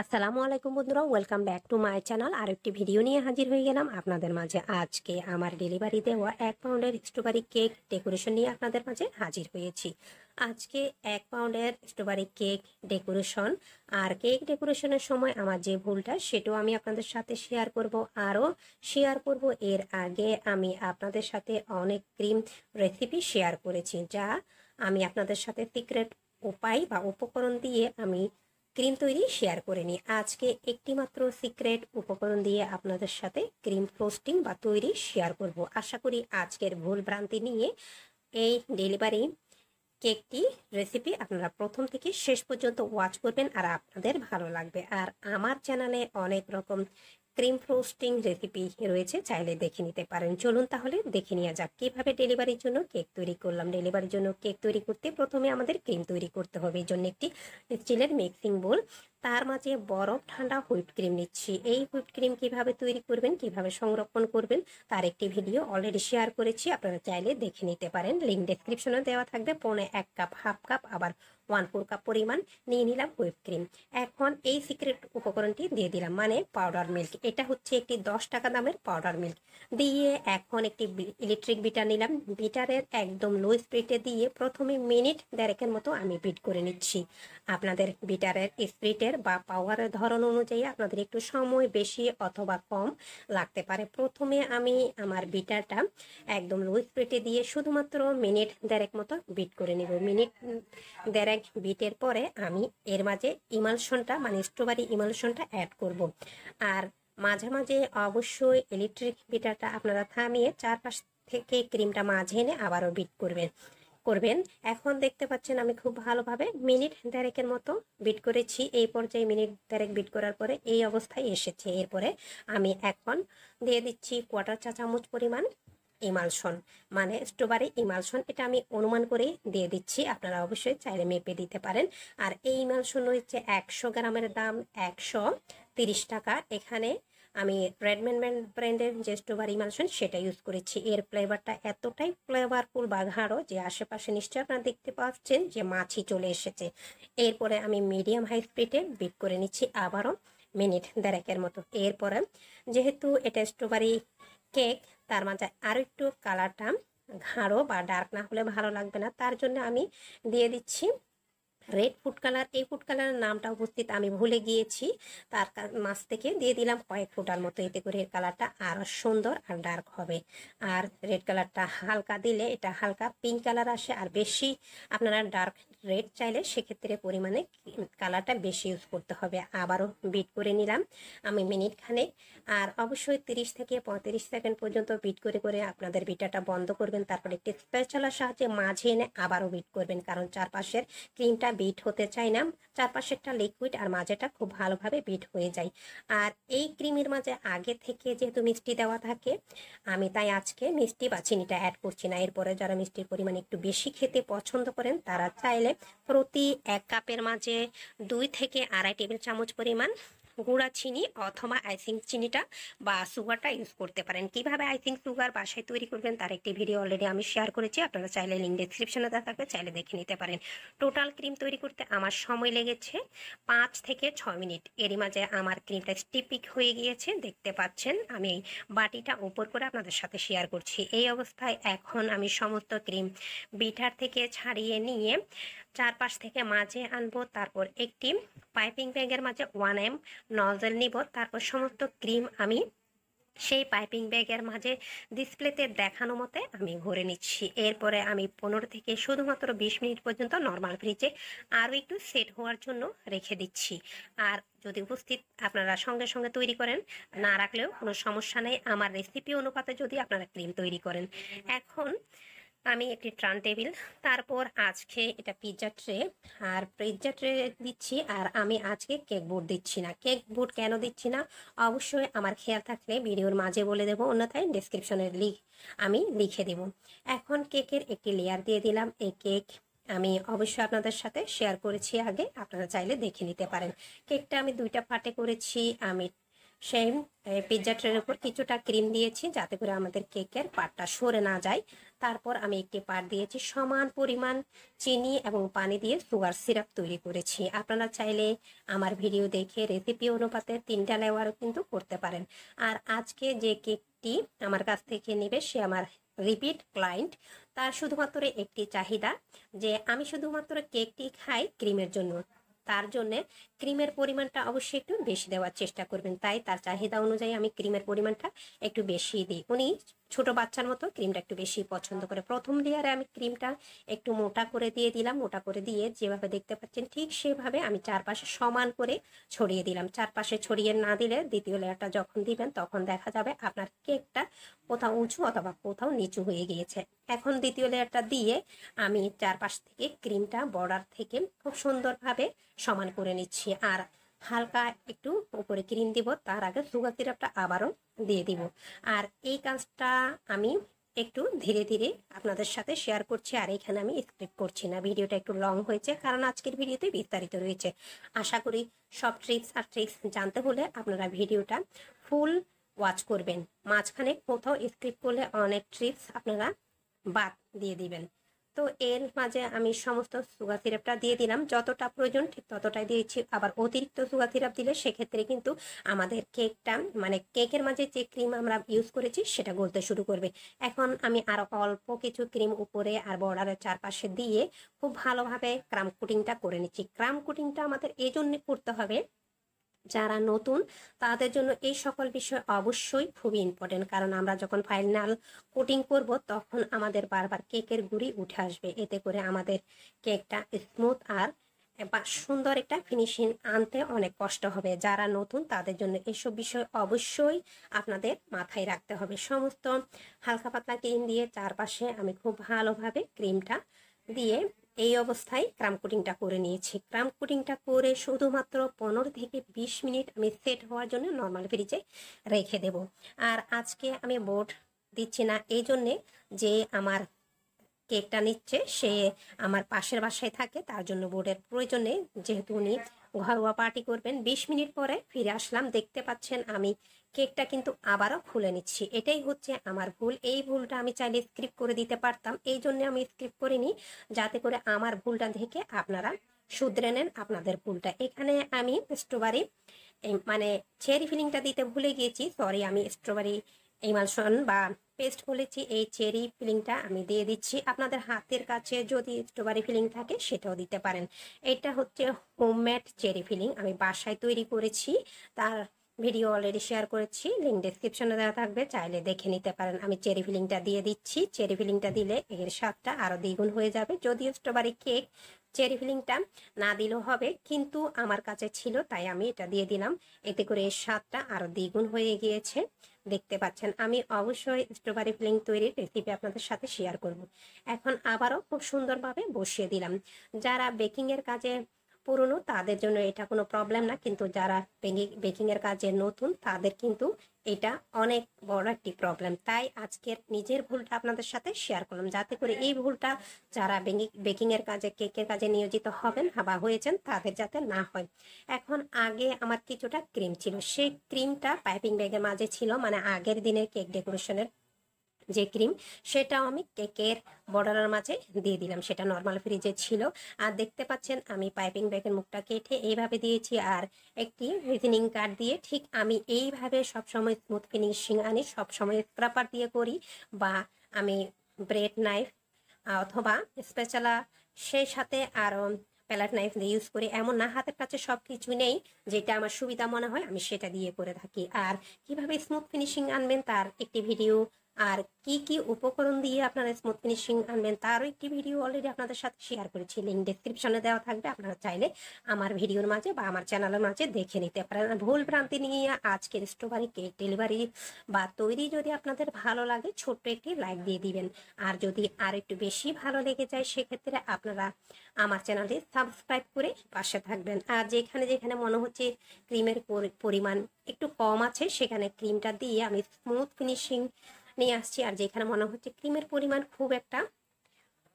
আসসালামু আলাইকুম বন্ধুরা welcome back to my channel আর একটি ভিডিও নিয়ে হাজির হয়ে গেলাম আপনাদের মাঝে। আজকে আমার ডেলিভারি দেওয়া এক পাউন্ডের স্ট্রবেরি কেক ডেকোরেশন নিয়ে আপনাদের মাঝে হাজির হয়েছি। আজকে এক পাউন্ডের স্ট্রবেরি কেক ডেকোরেশন আর কেক ডেকোরেশনের সময় আমার যে ভুলটা, সেটাও আমি আপনাদের সাথে শেয়ার করব। আরও শেয়ার করব। এর আগে আমি আপনাদের সাথে অনেক ক্রিম রেসিপি শেয়ার করেছি, যা আমি আপনাদের সাথে সিক্রেট উপায় বা উপকরণ দিয়ে আমি ক্রিম তৈরি শেয়ার করে নিই। আজকে একটি মাত্র সিক্রেট উপকরণ দিয়ে আপনাদের সাথে ক্রিম ফ্রোস্টিং বা তৈরি শেয়ার করব। আশা করি আজকের ভুল ভ্রান্তি নিয়ে এই ডেলিভারি কেকটি রেসিপি আপনারা প্রথম থেকে শেষ পর্যন্ত ওয়াচ করবেন আর আপনাদের ভালো লাগবে। আর আমার চ্যানেলে অনেক রকম ক্রিম ফ্রোস্টিং রেসিপি রয়েছে, চাইলে দেখে নিতে পারেন। চলুন তাহলে দেখে নেওয়া যাক, কীভাবে ডেলিভারির জন্য কেক তৈরি করলাম। ডেলিভারির জন্য কেক তৈরি করতে প্রথমে আমাদের ক্রিম তৈরি করতে হবে। এই জন্য একটি স্টিলের মিক্সিং বোল তার মাঝে বরফ ঠান্ডা হুইপ ক্রিম নিচ্ছি। এই হুইপ ক্রিম কীভাবে তৈরি করবেন, কীভাবে সংরক্ষণ করবেন, তার একটি ভিডিও অলরেডি শেয়ার করেছি, আপনারা চাইলে দেখে নিতে পারেন। লিঙ্ক ডেসক্রিপশনে দেওয়া থাকবে, পৌনে এক কাপ হাফ কাপ আবার ওয়ান ফোর কাপ পরিমাণ নিয়ে নিলাম হুইপ ক্রিম। এখন এই সিক্রেট উপকরণটি দিয়ে দিলাম মানে পাউডার মিল্ক এটা হচ্ছে একটি দশ টাকা দামের পাউডার মিল্ক দিয়ে এখন একটি ইলেকট্রিক বিটার নিলাম। বিটারের একদম লো স্পিডে দিয়ে প্রথমে মিনিট দেড়েকের মতো আমি বিট করে নিচ্ছি। আপনাদের বিটারের স্পিডের বা পাওয়ারের ধরন অনুযায়ী আপনাদের একটু সময় বেশি অথবা কম লাগতে পারে। প্রথমে আমি আমার বিটারটা একদম লো স্পিডে দিয়ে শুধুমাত্র মিনিট দেড়েক মতো বিট করে নেব। মিনিট দেড়েক বিটের পরে আমি এর মাঝে ইমালশনটা মানে স্ট্রবেরি ইমালশনটা অ্যাড করব। আর মাঝে মাঝে অবশ্যই ইলেকট্রিক বিটারটা আপনারা থামিয়ে চারপাশ থেকে ক্রিমটা মাঝে এনে আবারও বিট করবেন। করবেন। এখন দেখতে পাচ্ছেন আমি খুব ভালোভাবে মিনিট দেড়েকের মতো বিট করেছি। এই পর্যায়ে মিনিট দেড়েক বিট করার পরে এই অবস্থায় এসেছে। এরপরে আমি এখন দিয়ে দিচ্ছি কোয়ার্টার চা চামচ পরিমাণ ইমালশন মানে স্ট্রবেরি ইমালশন এটা আমি অনুমান করে দিয়ে দিচ্ছি। আপনারা অবশ্যই চাইলে মেপে দিতে পারেন। আর এই ইমালশন হচ্ছে একশো গ্রামের দাম একশো তিরিশ টাকা। এখানে আমি রেডম্যান ব্র্যান্ডের যে স্ট্রবেরি ইমালশন সেটা ইউজ করেছি। এর ফ্লেভারটা এতটাই ফ্লেভারফুল বা ঘাড়ো যে আশেপাশে নিশ্চয়ই আপনারা দেখতে পাচ্ছেন যে মাছি চলে এসেছে। এরপরে আমি মিডিয়াম হাই স্পিডে বিট করে নিচ্ছি আবারও মিনিট দেড়েকের মতো। এরপরে যেহেতু এটা স্ট্রবেরি কেক তার মাঝে আরও একটু কালারটা ঘাড়ো বা ডার্ক না হলে ভালো লাগবে না। তার জন্য আমি দিয়ে দিচ্ছি রেড ফুড কালার এই ফুড কালারের নামটা উপস্থিত আমি ভুলে গিয়েছি। তার মাছ থেকে দিয়ে দিলাম কয়েক ফুটার মতো এতে করে এর কালারটা আরও সুন্দর আর ডার্ক হবে। আর রেড কালারটা হালকা দিলে এটা হালকা পিঙ্ক কালার আসে। আর বেশি আপনারা ডার্ক রেড চাইলে সেক্ষেত্রে পরিমাণে কালারটা বেশি ইউজ করতে হবে। আবারও বিট করে নিলাম আমি মিনিট খানে আর অবশ্যই তিরিশ থেকে পঁয়ত্রিশ সেকেন্ড পর্যন্ত বিট করে করে আপনাদের বিটাটা বন্ধ করবেন। তারপরে একটি স্পেশালার সাহায্যে মাঝে এনে আবারও বিট করবেন। কারণ চারপাশের ক্রিমটা বিট হতে চাই না। চারপাশেরটা লিকুইড আর মাঝেটা খুব ভালোভাবে বিট হয়ে যায়। আর এই ক্রিমের মাঝে আগে থেকে যেহেতু মিষ্টি দেওয়া থাকে, আমি তাই আজকে মিষ্টি বা চিনিটা অ্যাড করছি না। এরপরে যারা মিষ্টির পরিমাণ একটু বেশি খেতে পছন্দ করেন, তারা চাইলে প্রতি এক কাপের মাঝে দুই থেকে আড়াই টেবিল চামচ পরিমাণ গুঁড়া চিনি অথবা আইসিং চিনিটা বা সুগারটা ইউজ করতে পারেন। কীভাবে আইসিং সুগার বাসায় তৈরি করবেন তার একটি ভিডিও অলরেডি আমি শেয়ার করেছি। আপনারা চাইলে লিঙ্ক ডিসক্রিপশনে দেওয়া থাকবে, চাইলে দেখে নিতে পারেন। টোটাল ক্রিম তৈরি করতে আমার সময় লেগেছে পাঁচ থেকে ছয় মিনিট। এরই মাঝে আমার ক্রিমটা স্টিপিক হয়ে গিয়েছে, দেখতে পাচ্ছেন। আমি এই বাটিটা উপর করে আপনাদের সাথে শেয়ার করছি। এই অবস্থায় এখন আমি সমস্ত ক্রিম বিটার থেকে ছাড়িয়ে নিয়ে চারপাশ থেকে মাঝে আনব, তারপর একটি পাইপিং ব্যাগের মাঝে ওয়ান এম নজল নিব, তারপর সমস্ত ক্রিম আমি সেই পাইপিং ব্যাগের মাঝে ডিসপ্লেতে দেখানো মতে আমি ভরে নিচ্ছি। এরপরে আমি পনেরো থেকে শুধুমাত্র বিশ মিনিট পর্যন্ত নর্মাল ফ্রিজে আরও একটু সেট হওয়ার জন্য রেখে দিচ্ছি। আর যদি উপস্থিত আপনারা সঙ্গে সঙ্গে তৈরি করেন, না রাখলেও কোনো সমস্যা নেই। আমার রেসিপি অনুপাতে যদি আপনারা ক্রিম তৈরি করেন। এখন আমি একটি ট্রান টেবিল তারপর আজকে এটা পিৎজা ট্রে আর পিৎজা ট্রে দিচ্ছি, আর আমি আজকে কেক বোর্ড দিচ্ছি না। কেক বোর্ড কেন দিচ্ছি না? অবশ্যই আমার খেয়াল থাকলে ভিডিওর মাঝে বলে দেবো, অন্যথায় ডিসক্রিপশনের লিখ আমি লিখে দেব। এখন কেকের একটি লেয়ার দিয়ে দিলাম। এই কেক আমি অবশ্যই আপনাদের সাথে শেয়ার করেছি আগে, আপনারা চাইলে দেখে নিতে পারেন। কেকটা আমি দুইটা পার্টে করেছি, আমি সেই পিৎজা ট্রের উপর কিছুটা ক্রিম দিয়েছি, যাতে করে আমাদের কেকের পাটটা সরে না যায়। তারপর আমি একটি পাট দিয়েছি, সমান পরিমাণ চিনি এবং পানি দিয়ে সুগার সিরাপ তৈরি করেছি। আপনারা চাইলে আমার ভিডিও দেখে রেসিপি অনুপাতে তিনটা লেয়ারও কিন্তু করতে পারেন। আর আজকে যে কেকটি আমার কাছ থেকে নেবে, সে আমার রিপিট ক্লায়েন্ট তার শুধুমাত্র একটি চাহিদা যে আমি শুধুমাত্র কেকটি খাই ক্রিমের জন্য। তার জন্য ক্রিমের পরিমাণটা অবশ্যই একটু বেশি দেওয়ার চেষ্টা করবেন। তাই তার চাহিদা অনুযায়ী আমি ক্রিমের পরিমাণটা একটু বেশি দিই। উনি ছোট বাচ্চার মতো ক্রিমটা একটু বেশি পছন্দ করে। প্রথম লেয়ারে আমি ক্রিমটা একটু মোটা করে দিয়ে দিলাম, মোটা করে দিয়ে যেভাবে দেখতে পাচ্ছেন ঠিক সেভাবে আমি চারপাশে সমান করে ছড়িয়ে দিলাম। চারপাশে ছড়িয়ে না দিলে দ্বিতীয় লেয়ারটা যখন দিবেন তখন দেখা যাবে আপনার কেকটা কোথাও উঁচু অথবা কোথাও নিচু হয়ে গিয়েছে। এখন দ্বিতীয় লেয়ারটা দিয়ে আমি চারপাশ থেকে ক্রিমটা বর্ডার থেকে খুব সুন্দরভাবে সমান করে নিচ্ছি। আর হালকা একটু উপরে ক্রিম দিব, তার আগে সুগার সিরাপটা আবারও দিয়ে দিব। আর এই কাজটা আমি একটু ধীরে ধীরে আপনাদের সাথে শেয়ার করছি, আর এখানে আমি স্ক্রিপ্ট করছি না। ভিডিওটা একটু লং হয়েছে, কারণ আজকের ভিডিওতে বিস্তারিত রয়েছে। আশা করি সব ট্রিক্স আর ট্রিক্স জানতে হলে আপনারা ভিডিওটা ফুল ওয়াচ করবেন। মাঝখানে কোথাও স্ক্রিপ্ট করলে অনেক ট্রিক্স আপনারা বাদ দিয়ে দিবেন। তো এর মাঝে আমি সমস্ত সুগার সিরাপটা দিয়ে দিলাম। যতটা প্রয়োজন ঠিক ততটাই দিয়েছি আবার অতিরিক্ত সুগার সিরাপ দিলে সেক্ষেত্রে কিন্তু আমাদের কেকটা মানে কেকের মাঝে যে ক্রিম আমরা ইউজ করেছি সেটা গলতে শুরু করবে। এখন আমি আরও অল্প কিছু ক্রিম উপরে আর বর্ডারের চারপাশে দিয়ে খুব ভালোভাবে ক্রাম কুটিংটা করে নিচ্ছি। ক্রাম কুটিংটা আমাদের এই জন্যে করতে হবে যারা নতুন, তাদের জন্য এই সকল বিষয় অবশ্যই খুবই ইম্পর্টেন্ট কারণ আমরা যখন ফাইনাল কোটিং করব, তখন আমাদের বারবার কেকের গুঁড়ি উঠে আসবে। এতে করে আমাদের কেকটা স্মুথ আর বা সুন্দর একটা ফিনিশিং আনতে অনেক কষ্ট হবে। যারা নতুন, তাদের জন্য এসব বিষয় অবশ্যই আপনাদের মাথায় রাখতে হবে। সমস্ত হালকা পাতলা ক্রিম দিয়ে চারপাশে আমি খুব ভালোভাবে ক্রিমটা দিয়ে এই অবস্থায় ক্রাম কুটিংটা করে নিয়েছি। ক্রাম কুটিংটা করে শুধুমাত্র পনেরো থেকে বিশ মিনিট আমি সেট হওয়ার জন্য নর্মাল ফ্রিজে রেখে দেব। আর আজকে আমি বোর্ড দিচ্ছি না, এই জন্যে যে আমার কেকটা নিচ্ছে সে আমার পাশের বাসায় থাকে, তার জন্য বোর্ডের প্রয়োজন যেহেতু উনি ঘরোয়া পার্টি করবেন, বিশ মিনিট পরে ফিরে আসলাম। দেখতে পাচ্ছেন আমি কেকটা কিন্তু আবারও খুলে নিচ্ছি। এটাই হচ্ছে আমার ভুল। এই ভুলটা আমি চাইলে স্ক্রিপ্ট করে দিতে পারতাম। এই জন্য আমি স্ক্রিপ্ট করিনি, যাতে করে আমার ভুলটা দেখে আপনারা শুধরে নেন আপনাদের ভুলটা। এখানে আমি স্ট্রবেরি মানে চেরি ফিলিংটা দিতে ভুলে গিয়েছি। সরি, আমি স্ট্রবেরি ইমালশন বা পেস্ট বলেছি। এই চেরি ফিলিংটা আমি দিয়ে দিচ্ছি। আপনাদের হাতের কাছে যদি স্ট্রবেরি ফিলিং থাকে, সেটাও দিতে পারেন। এটা হচ্ছে হোমমেড চেরি ফিলিং। আমি বাসায় তৈরি করেছি। তার ভিডিও অলরেডি শেয়ার করেছি লিঙ্ক ডিসক্রিপশনে দেওয়া থাকবে, চাইলে দেখে নিতে পারেন। আমি চেরি ফিলিংটা দিয়ে দিচ্ছি। চেরি ফিলিংটা দিলে এর স্বাদটা আরও দ্বিগুণ হয়ে যাবে। যদিও স্ট্রবেরি কেক চেরি ফিলিংটা না দিলেও হবে, কিন্তু আমার কাছে ছিল, তাই আমি এটা দিয়ে দিলাম। এতে করে এর স্বাদটা আরও দ্বিগুণ হয়ে গিয়েছে। দেখতে পাচ্ছেন, আমি অবশ্যই স্ট্রবেরি ফিলিং তৈরির রেসিপি আপনাদের সাথে শেয়ার করব। এখন আবারও খুব সুন্দরভাবে বসিয়ে দিলাম। যারা বেকিংয়ের কাজে পুরনো, তাদের জন্য এটা কোনো প্রবলেম না। কিন্তু যারা বেকিং এর কাজে নতুন, তাদের কিন্তু এটা অনেক বড় একটি প্রবলেম তাই আজকের নিজের ভুলটা আপনাদের সাথে শেয়ার করলাম। যাতে করে এই ভুলটা যারা বেকিং এর কাজে কেকের কাজে নিয়োজিত হবেন বা হয়েছেন, তাদের যাতে না হয়। এখন আগে আমার কিছুটা ক্রিম ছিল। সেই ক্রিমটা পাইপিং ব্যাগের মাঝে ছিল। মানে আগের দিনের কেক ডেকোরেশনের যে ক্রিম, সেটাও আমি কেকের বর্ডারের মাঝে দিয়ে দিলাম। সেটা নর্মাল ফ্রিজে ছিল। আর দেখতে পাচ্ছেন, আমি পাইপিং ব্যাগের মুখটা কেটে এইভাবে দিয়েছি। আর একটি রিজনিং কার্ড দিয়ে ঠিক আমি এইভাবে সবসময় স্মুথ ফিনিশিং আনি, সবসময় স্ক্রাপার দিয়ে করি। বা আমি ব্রেড নাইফ অথবা স্পেশালা সেই সাথে আরও প্যালাট নাইফ দিয়ে ইউজ করি। এমন না, হাতের কাছে সব কিছু নেই, যেটা আমার সুবিধা মনে হয়, আমি সেটা দিয়ে করে থাকি। আর কীভাবে স্মুথ ফিনিশিং আনবেন, তার একটি ভিডিও আর কি কি উপকরণ দিয়ে আপনারা স্মুথ ফিনিশিং আনবেন তারও একটি ভিডিও অলরেডি আপনাদের সাথে শেয়ার করেছি। লিঙ্ক ডিসক্রিপশনে দেওয়া থাকবে, আপনারা চাইলে আমার ভিডিওর মাঝে বা আমার চ্যানেলের মাঝে দেখে নিতে পারেন। ভুল ভ্রান্তি নিয়ে আজকের স্ট্রবেরি কেক ডেলিভারি বা তৈরি যদি আপনাদের ভালো লাগে, ছোট্ট একটি লাইক দিয়ে দিবেন। আর যদি আর একটু বেশি ভালো লেগে যায়, সেক্ষেত্রে আপনারা আমার চ্যানেলটি সাবস্ক্রাইব করে পাশে থাকবেন। আর যেখানে যেখানে মনে হচ্ছে ক্রিমের পরিমাণ একটু কম আছে, সেখানে ক্রিমটা দিয়ে আমি স্মুথ ফিনিশিং নিয়ে আসছি। আর যেখানে মনে হচ্ছে ক্রিমের পরিমাণ খুব একটা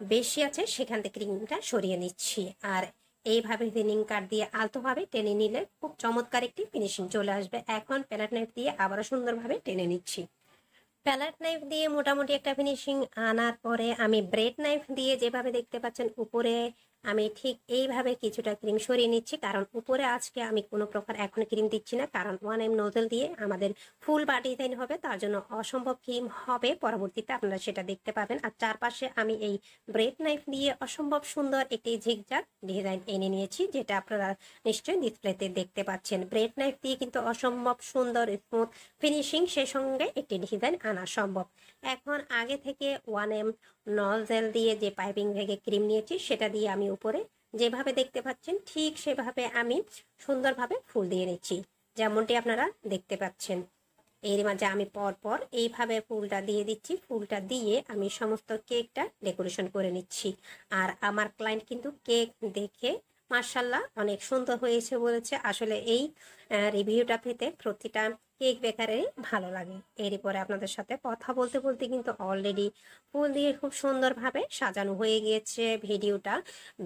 বেশি আছে, সেখান থেকে ক্রিমটা সরিয়ে নিচ্ছি। আর এইভাবে রিনিং কার্ড দিয়ে আলতোভাবে টেনে নিলে খুব চমৎকার একটি ফিনিশিং চলে আসবে। এখন প্যালেট নাইফ দিয়ে আবারও সুন্দরভাবে টেনে নিচ্ছি। প্যালেট নাইফ দিয়ে মোটামুটি একটা ফিনিশিং আনার পরে আমি ব্রেড নাইফ দিয়ে যেভাবে দেখতে পাচ্ছেন, উপরে আমি ঠিক এইভাবে কিছুটা ক্রিম সরিয়ে নিচ্ছি, কারণ উপরে আজকে আমি কোনো প্রকার এখন ক্রিম দিচ্ছি না, কারণ ওয়ান এম নোজেল দিয়ে আমাদের ফুল বা ডিজাইন হবে, তার জন্য অসম্ভব ক্রিম হবে, পরবর্তীতে আপনারা সেটা দেখতে পাবেন। আর চারপাশে আমি এই ব্রেড নাইফ দিয়ে অসম্ভব সুন্দর একটি ঝিকঝাক ডিজাইন এনে নিয়েছি, যেটা আপনারা নিশ্চয়ই ডিসপ্লেতে দেখতে পাচ্ছেন। ব্রেড নাইফ দিয়ে কিন্তু অসম্ভব সুন্দর স্মুথ ফিনিশিং সে সঙ্গে একটি ডিজাইন আনা সম্ভব। এখন আগে থেকে ওয়ান এম নজেল দিয়ে যে পাইপিং ভেগে ক্রিম নিয়েছি, সেটা দিয়ে আমি উপরে যেভাবে দেখতে পাচ্ছেন, ঠিক সেভাবে আমি সুন্দরভাবে ফুল দিয়ে নিচ্ছি। যেমনটি আপনারা দেখতে পাচ্ছেন। এর মাঝে আমি পর পর এইভাবে ফুলটা দিয়ে দিচ্ছি। ফুলটা দিয়ে আমি সমস্ত কেকটা ডেকোরেশন করে নিচ্ছি। আর আমার ক্লায়েন্ট কিন্তু কেক দেখে মার্শাল্লাহ অনেক সুন্দর হয়েছে বলেছে। আসলে এই রিভিউটা পেতে প্রতিটা কেক বেকারে ভালো লাগে। এরই পরে আপনাদের সাথে কথা বলতে বলতে কিন্তু অলরেডি ফুল দিয়ে খুব সুন্দরভাবে সাজানো হয়ে গিয়েছে ভিডিওটা।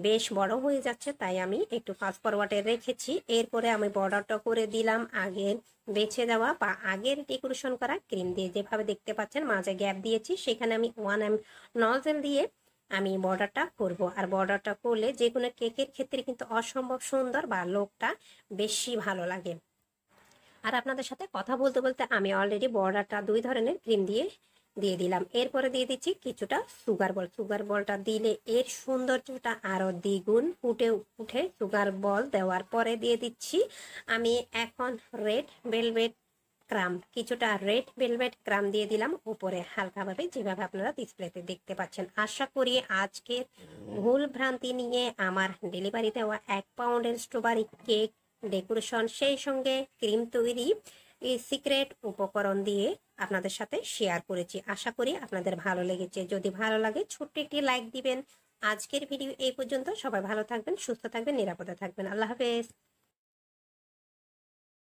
বেশ বড় হয়ে যাচ্ছে, তাই আমি একটু ফাস্ট ফরওয়ার্ডে রেখেছি। এরপরে আমি বর্ডারটা করে দিলাম আগে বেছে দেওয়া বা আগের ডেকোরেশন করা ক্রিম দিয়ে। যেভাবে দেখতে পাচ্ছেন, মাঝে গ্যাপ দিয়েছি, সেখানে আমি ওয়ান এম নজেল দিয়ে আমি বর্ডারটা করব। আর বর্ডারটা করলে যে কোনো কেকের ক্ষেত্রে কিন্তু অসম্ভব সুন্দর বা লোকটা বেশি ভালো লাগে। আর আপনাদের সাথে কথা বলতে বলতে আমি অলরেডি বর্ডারটা দুই ধরনের ক্রিম দিয়ে দিয়ে দিলাম। এরপরে দিয়ে দিচ্ছি কিছুটা সুগার বল সুগার বলটা দিলে এর সৌন্দর্যটা আরও দ্বিগুণ ফুটে, উঠে সুগার বল দেওয়ার পরে দিয়ে দিচ্ছি আমি এখন রেড ভেলভেট ক্রাম কিছুটা রেড ভেলভেট ক্রাম দিয়ে দিলাম। উপরে হালকাভাবে যেভাবে আপনারা ডিসপ্লেতে দেখতে পাচ্ছেন। আশা করি আজকের ভুল ভ্রান্তি নিয়ে আমার ডেলিভারি দেওয়া এক পাউন্ডের স্ট্রবেরি কেক ডেকোরেশন সেই সঙ্গে ক্রিম তৈরি, এই সিক্রেট উপকরণ দিয়ে আপনাদের সাথে শেয়ার করেছি। আশা করি আপনাদের ভালো লেগেছে। যদি ভালো লাগে, ছোট্ট একটি লাইক দিবেন। আজকের ভিডিও এই পর্যন্ত। সবাই ভালো থাকবেন, সুস্থ থাকবেন, নিরাপদে থাকবেন। আল্লাহ হাফেজ।